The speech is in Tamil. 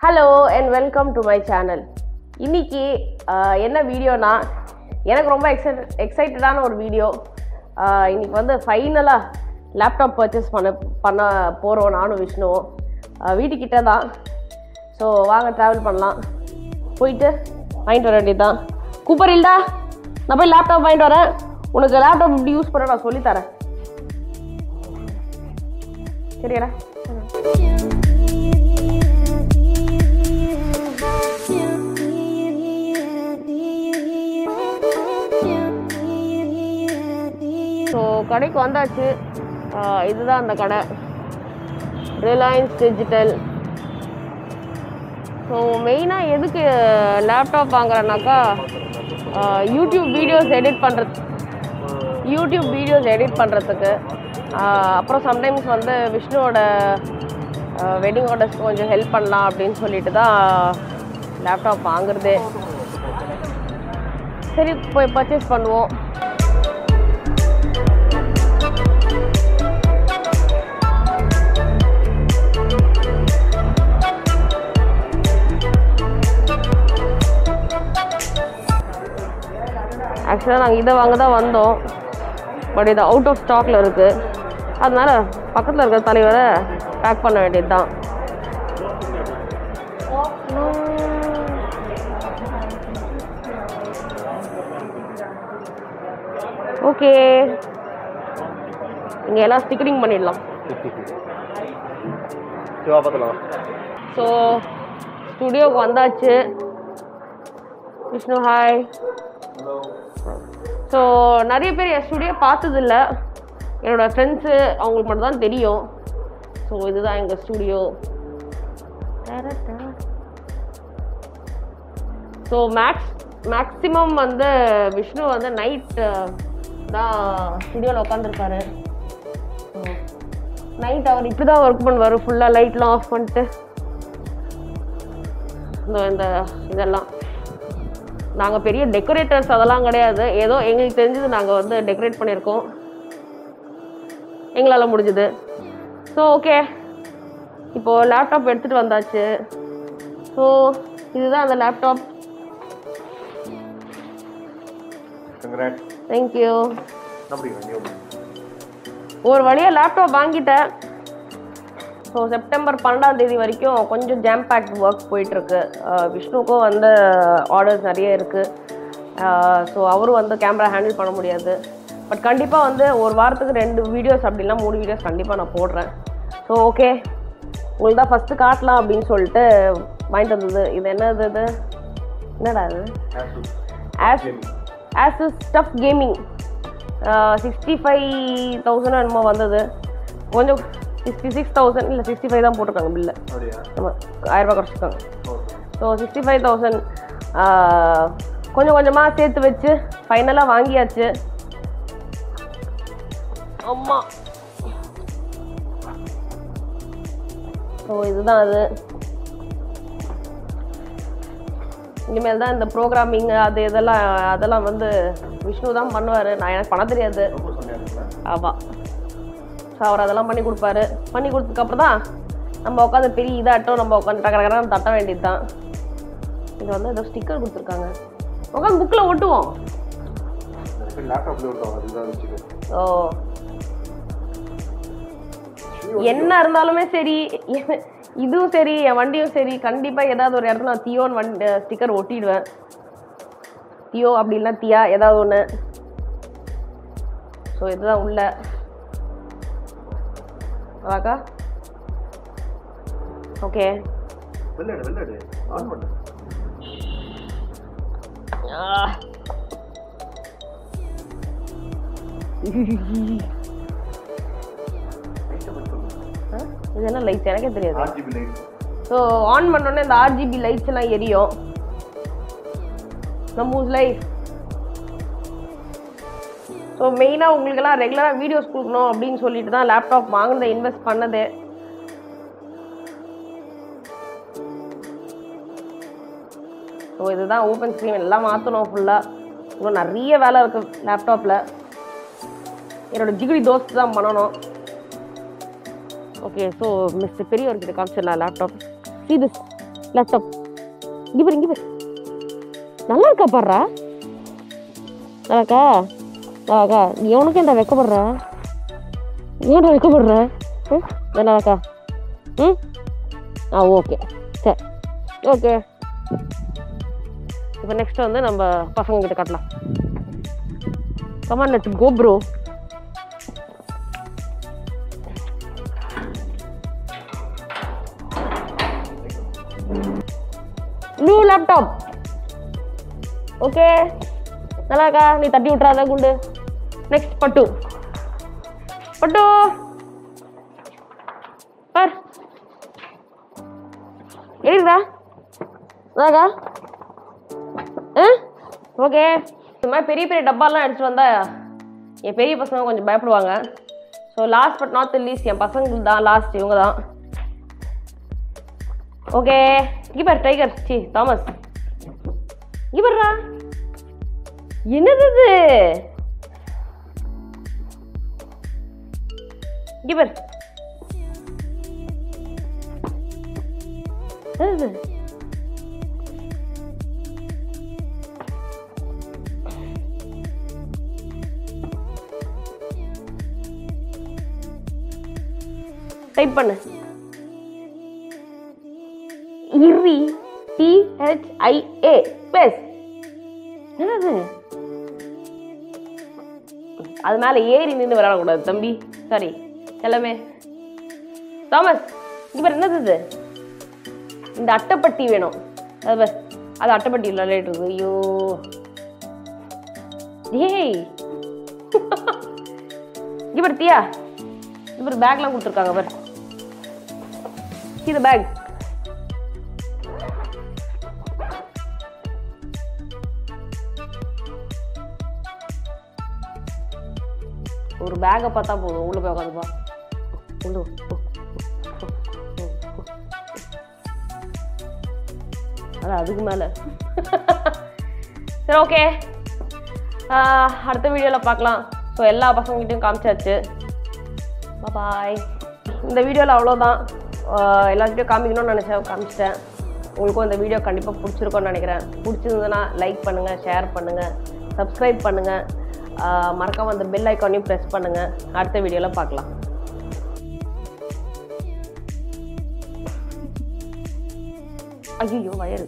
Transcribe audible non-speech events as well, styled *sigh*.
Hello and welcome to my channel இன்றைக்கி என்ன வீடியோனா எனக்கு ரொம்ப எக்ஸைட் எக்ஸைட்டடான ஒரு வீடியோ. இன்னைக்கு வந்து ஃபைனலாக லேப்டாப் பர்ச்சேஸ் பண்ண பண்ண போகிறோம் நானும் விஷ்ணுவும். வீட்டுக்கிட்ட தான் ஸோ வாங்க ட்ராவல் பண்ணலாம். போயிட்டு வாங்கிட்டு வர வேண்டியது தான் கூப்பர் இல்லடா நான் போய் லேப்டாப் வாங்கிட்டு வரேன். உனக்கு லேப்டாப் இப்படி யூஸ் பண்ண நான் சொல்லித்தரேன் சரியாடா? கடைக்கு வந்தாச்சு. இதுதான் அந்த கடை. ரிலையன்ஸ் டிஜிட்டல் ஸோ மெயினாக எதுக்கு லேப்டாப் வாங்குறேன்னாக்கா யூடியூப் வீடியோஸ் எடிட் பண்ணுறது யூடியூப் வீடியோஸ் எடிட் பண்ணுறதுக்கு அப்புறம் சம்டைம்ஸ் வந்து விஷ்ணுவோட வெட்டிங் ஆர்டர்ஸ்க்கு கொஞ்சம் ஹெல்ப் பண்ணலாம் அப்படின்னு சொல்லிட்டு தான் லேப்டாப் வாங்குறதே. சரி போய் பர்ச்சேஸ் பண்ணுவோம். ஆக்சுவலாக நாங்கள் இதை வாங்க தான் வந்தோம். பட் இது அவுட் ஆஃப் ஸ்டாக்ல இருக்குது அதனால பக்கத்தில் இருக்கிற தலைவரை பேக் பண்ண வேண்டியது தான் ஓகே இங்கே எல்லாம் ஸ்டிக்கரிங் பண்ணிடலாம். ஸோ ஸ்டுடியோக்கு வந்தாச்சு. விஷ்ணு ஹாய் ஸோ நிறைய பேர் என் ஸ்டுடியோ பார்த்ததில்ல. என்னோடய ஃப்ரெண்ட்ஸு அவங்களுக்கு மட்டும் தான் தெரியும். ஸோ இதுதான் எங்கள் ஸ்டுடியோ ஸோ மேக்ஸ் மேக்ஸிமம் வந்து விஷ்ணு வந்து நைட் தான் ஸ்டுடியோவில் உட்காந்துருக்காரு நைட் அவர் இப்படி தான் ஒர்க் பண்ணுவார் ஃபுல்லாக லைட்லாம் ஆஃப் பண்ணிட்டு. இந்த இந்த இதெல்லாம். நாங்கள் பெரிய டெக்கரேட்டர்ஸ் அதெல்லாம் கிடையாது. ஏதோ எங்களுக்கு தெரிஞ்சது நாங்கள் வந்து டெக்கரேட் பண்ணியிருக்கோம். எங்களால் முடிஞ்சுது. ஸோ ஓகே இப்போது லேப்டாப் எடுத்துகிட்டு வந்தாச்சு. ஸோ இதுதான் அந்த லேப்டாப் தேங்க்யூ ஒரு வழியாக லேப்டாப் வாங்கிட்டேன். ஸோ செப்டம்பர் பன்னெண்டாம் தேதி வரைக்கும் கொஞ்சம் ஜாம் பேக் ஒர்க் போயிட்டுருக்கு விஷ்ணுக்கும் வந்து ஆர்டர்ஸ் நிறைய இருக்குது ஸோ அவரும் வந்து கேமரா ஹேண்டில் பண்ண முடியாது. பட் கண்டிப்பாக வந்து ஒரு வாரத்துக்கு ரெண்டு வீடியோஸ் அப்படின்னா மூணு வீடியோஸ் கண்டிப்பாக நான் போடுறேன். ஸோ ஓகே உங்களுக்கு தான் ஃபஸ்ட்டு காட்டலாம் அப்படின்னு சொல்லிட்டு வாங்கிட்டு வந்தது. இது என்னது இது? என்னடா இது? Asus TUF gaming sixty five thousand என்னமோ வந்தது. கொஞ்சம் சிக்ஸ்டி சிக்ஸ் தௌசண்ட் இல்லை சிக்ஸ்டி ஃபைவ் தான் போட்டிருக்காங்க பில்லு அப்படியா? ஆமாம் ஆயிரரூபா குறைச்சிருக்காங்க. ஸோ சிக்ஸ்டி ஃபைவ் தௌசண்ட் கொஞ்சம் கொஞ்சமாக சேர்த்து வச்சு ஃபைனலாக வாங்கியாச்சு. அம்மா. ஸோ இதுதான் அது. இனிமேல் தான் இந்த ப்ரோக்ராமிங் அது இதெல்லாம் அதெல்லாம் வந்து விஷ்ணு தான் பண்ணுவார். நான் எனக்கு பண்ண தெரியாது. ஆமாம் ஸோ அவர் அதெல்லாம் பண்ணி கொடுப்பாரு. பண்ணி கொடுத்ததுக்கப்புறம் தான் நம்ம உட்காந்து பெரிய இதாட்டம் நம்ம உட்காந்து டக்கர டக்கரன்னு தட்ட வேண்டியது தான் இங்கே வந்து ஏதோ ஸ்டிக்கர் கொடுத்துருக்காங்க. உட்காந்து புக்கில் ஒட்டுவோம். ஓ. என்ன இருந்தாலுமே சரி. இதுவும் சரி என் வண்டியும் சரி. கண்டிப்பாக ஏதாவது ஒரு இடத்துல நான் தியோன்னு வண்டி ஸ்டிக்கர் ஒட்டிடுவேன். தியோ அப்படி இல்லைன்னா தியா? ஏதாவது ஒன்று ஸோ இதுதான் உள்ள. அதாக்கா? ஓகே வெள்ளாடு வெள்ளாடு. ஆன் பண்ணு. *laughs* இது என்ன லைட்ஸ் எனக்கே தெரியாது. லைட் ஸோ ஆன் பண்ணோடனே இந்த ஆர்ஜிபி லைட்ஸ் எல்லாம் எரியும். நம்ம லைஃப் ஸோ மெயினாக உங்களுக்கெல்லாம் ரெகுலராக வீடியோஸ் கொடுக்கணும் அப்படின்னு சொல்லிட்டு தான் லேப்டாப் வாங்கினதை இன்வெஸ்ட் பண்ணது. ஸோ இதுதான் ஓப்பன் ஸ்க்ரீன் எல்லாம் மாற்றணும் ஃபுல்லாக இன்னும் நிறைய வேலை இருக்குது லேப்டாப்பில் என்னோடய ஜிகிரி தோஸ்ட் தான் பண்ணணும். ஓகே ஸோ மிஸ்டர் பெரியவர்கிட்ட காமிச்சிடலாம் லேப்டாப் இது லேப்டாப் இங்கே பாரு இங்கே பாரு. நல்லா இருக்கா பாடுறா? நல்லா இருக்கா? நல்லா நீ உனக்கு என்ன வைக்கப்படுற? ஏன்டா வைக்கப்படுற? ம் நல்லா ம் ஆ ஓகே. சரி. ஓகே. இப்போ நெக்ஸ்ட் வந்து நம்ம பசங்க கிட்ட கட்டலாம். Come on let's go bro new laptop okay நல்லாக்கா நீ தட்டி விட்றாத குண்டு. நெக்ஸ்ட் பட்டு பட்டு பார் இருக்குதா நல்லாக்கா ஆ ஓகே இந்த மாதிரி பெரிய பெரிய டப்பாலாம் எடுத்துகிட்டு வந்தா என் பெரிய பசங்க கொஞ்சம் பயப்படுவாங்க. So last but not least என் பசங்களுக்கு தான் லாஸ்ட் இவங்க தான். Okay keeper tiger C Thomas கீப்பர்ரா என்னது இது? இவர் டைப் பண்ணு. இரி டிஹெச்ஐஏ ஸ்பேஸ் என்னது? அது மேலே ஏறி நின்று விளையாடக்கூடாது தம்பி. சாரி எல்லாமே. தாமஸ் இங்கே பாரு என்னது இது? இந்த அட்டைப்பட்டி வேணும். அது பாரு அது அட்டைப்பட்டி விளையாடிட்டு இருக்கு. ஐயோ. ஏய். இங்கே பாரு தியா. பாரு பேக்லாம் கொடுத்துருக்காங்க பாரு. இது பேக் ஒரு பேக்கை பார்த்தா போதும். உள்ளே போய் உட்காந்துப்பா உள்ள அதான் அதுக்கு மேலே. சரி ஓகே அடுத்த வீடியோவில் பார்க்கலாம். ஸோ எல்லா பசங்ககிட்டையும் காமிச்சாச்சு. பாய் இந்த வீடியோவில் அவ்வளோதான் எல்லாருக்கிட்டையும் காமிக்கணும்னு நினச்சேன் காமிச்சிட்டேன். உங்களுக்கும் இந்த வீடியோ கண்டிப்பாக பிடிச்சிருக்கோன்னு நினைக்கிறேன். பிடிச்சிருந்ததுன்னா லைக் பண்ணுங்கள் ஷேர் பண்ணுங்கள் சப்ஸ்கிரைப் பண்ணுங்கள் மறக்காமல் அந்த பெல் ஐக்கானையும் ப்ரெஸ் பண்ணுங்கள் அடுத்த வீடியோவில் பார்க்கலாம். ஐயோ வயரு